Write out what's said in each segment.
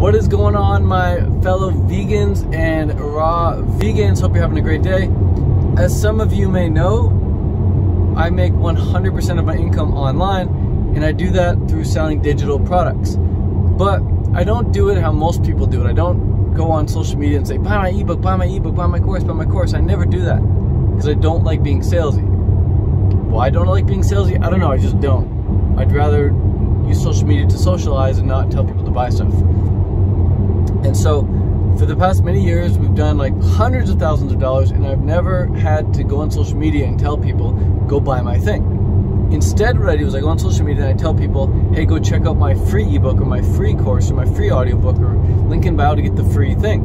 What is going on, my fellow vegans and raw vegans? Hope you're having a great day. As some of you may know, I make 100% of my income online, and I do that through selling digital products. But I don't do it how most people do it. I don't go on social media and say, buy my ebook, buy my ebook, buy my course, buy my course. I never do that because I don't like being salesy. Why don't I like being salesy? I don't know, I just don't. I'd rather use social media to socialize and not tell people to buy stuff. And so for the past many years, we've done like hundreds of thousands of dollars, and I've never had to go on social media and tell people, go buy my thing. Instead, what I do is I go on social media and I tell people, hey, go check out my free ebook or my free course or my free audiobook or link in bio to get the free thing.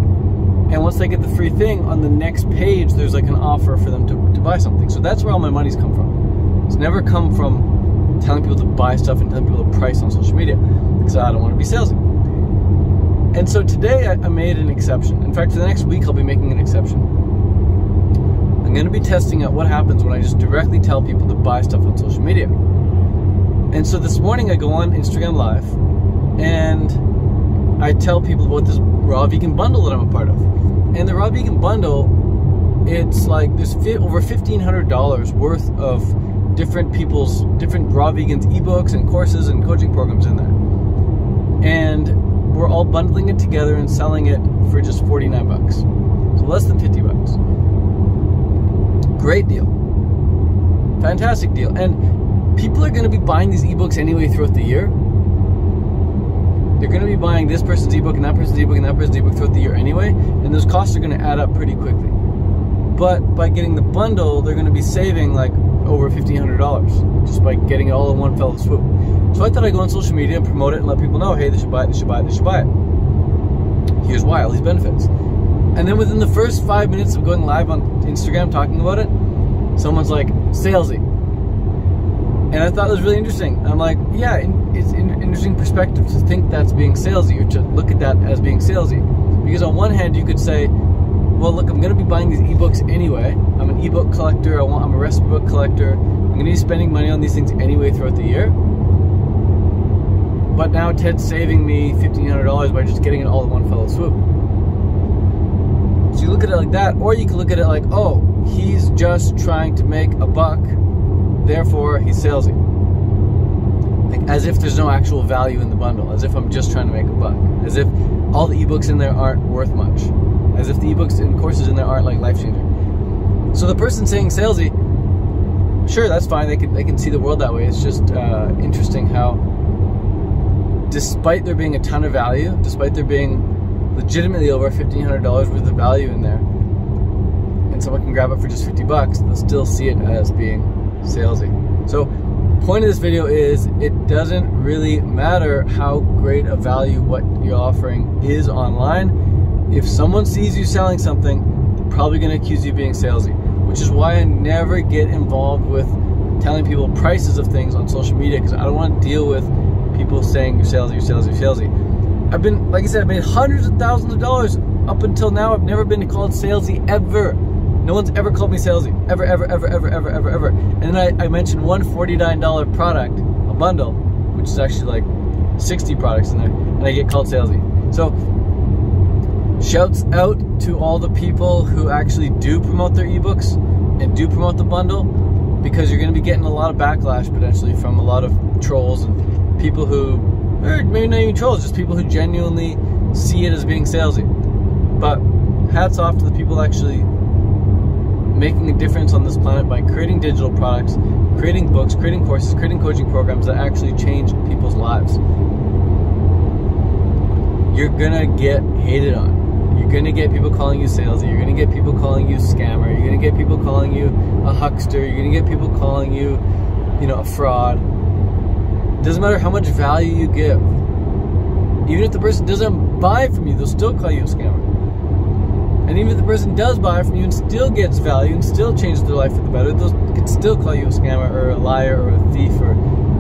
And once they get the free thing, on the next page, there's like an offer for them to, to buy something. So that's where all my money's come from. It's never come from telling people to buy stuff and telling people the price on social media because I don't want to be salesy. And so today I, I made an exception. In fact, for the next week, I'll be making an exception. I'm going to be testing out what happens when I just directly tell people to buy stuff on social media. And so this morning I go on Instagram Live and I tell people about this raw vegan bundle that I'm a part of. And the raw vegan bundle, it's like there's over $1,500 worth of different people's, different raw vegans ebooks and courses and coaching programs in there. And we're all bundling it together and selling it for just 49 bucks. So less than 50 bucks. Great deal. Fantastic deal. And people are going to be buying these ebooks anyway throughout the year. They're going to be buying this person's ebook and that person's ebook and that person's ebook throughout the year anyway, and those costs are going to add up pretty quickly. But by getting the bundle, they're going to be saving like over $1,500 just by getting it all in one fell swoop. So I thought I'd go on social media and promote it and let people know, hey, they should buy it, they should buy it, they should buy it. Here's why, all these benefits. And then within the first five minutes of going live on Instagram talking about it, someone's like, salesy. And I thought it was really interesting. I'm like, yeah, it's an interesting perspective to think that's being salesy or to look at that as being salesy. Because on one hand, you could say, well, look, I'm going to be buying these ebooks anyway. I'm an ebook collector. I want, I'm a recipe book collector. I'm going to be spending money on these things anyway throughout the year. But now Ted's saving me $1,500 by just getting it all in one fellow swoop. So you look at it like that, or you can look at it like, oh, he's just trying to make a buck, therefore he's salesy. Like as if there's no actual value in the bundle, as if I'm just trying to make a buck, as if all the ebooks in there aren't worth much, as if the ebooks and courses in there aren't like life changing. So the person saying salesy, sure, that's fine. They can they can see the world that way. It's just uh, interesting how despite there being a ton of value, despite there being legitimately over $1,500 worth of value in there, and someone can grab it for just 50 bucks, they'll still see it as being salesy. So point of this video is it doesn't really matter how great a value what you're offering is online. If someone sees you selling something, they're probably gonna accuse you of being salesy, which is why I never get involved with telling people prices of things on social media because I don't want to deal with people saying you're salesy, you're salesy, you're salesy. I've been, like I said, I've made hundreds of thousands of dollars up until now. I've never been called salesy ever. No one's ever called me salesy. Ever, ever, ever, ever, ever, ever, ever. And then I, I mentioned one $49 product, a bundle, which is actually like 60 products in there, and I get called salesy. So, shouts out to all the people who actually do promote their ebooks and do promote the bundle because you're going to be getting a lot of backlash potentially from a lot of trolls and people who, or maybe not even trolls, just people who genuinely see it as being salesy. But hats off to the people actually making a difference on this planet by creating digital products, creating books, creating courses, creating coaching programs that actually change people's lives. You're gonna get hated on. You're gonna get people calling you salesy. You're gonna get people calling you scammer. You're gonna get people calling you a huckster. You're gonna get people calling you, you know, a fraud doesn't matter how much value you give. Even if the person doesn't buy from you, they'll still call you a scammer. And even if the person does buy from you and still gets value and still changes their life for the better, they can still call you a scammer or a liar or a thief or,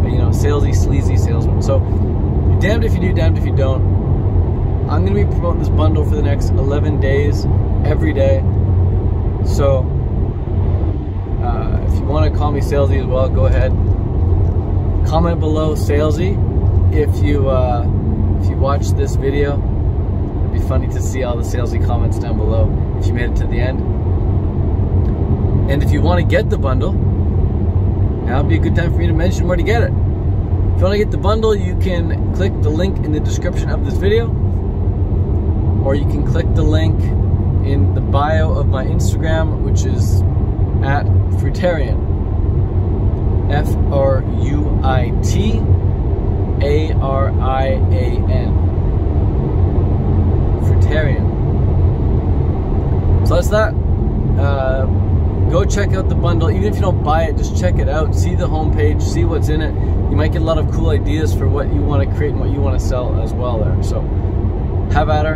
you know, salesy, sleazy salesman. So you're damned if you do, damned if you don't. I'm going to be promoting this bundle for the next 11 days, every day. So uh, if you want to call me salesy as well, go ahead comment below salesy if you uh, if you watch this video It'd be funny to see all the salesy comments down below if you made it to the end. And if you want to get the bundle, now would be a good time for me to mention where to get it. If you want to get the bundle, you can click the link in the description of this video, or you can click the link in the bio of my Instagram, which is at Fruitarian. F R U I T A R I A N. Fruitarian. So that's that. Uh, go check out the bundle. Even if you don't buy it, just check it out. See the homepage, see what's in it. You might get a lot of cool ideas for what you want to create and what you want to sell as well there. So have at her,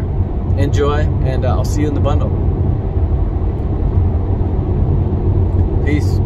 enjoy, and uh, I'll see you in the bundle. Peace.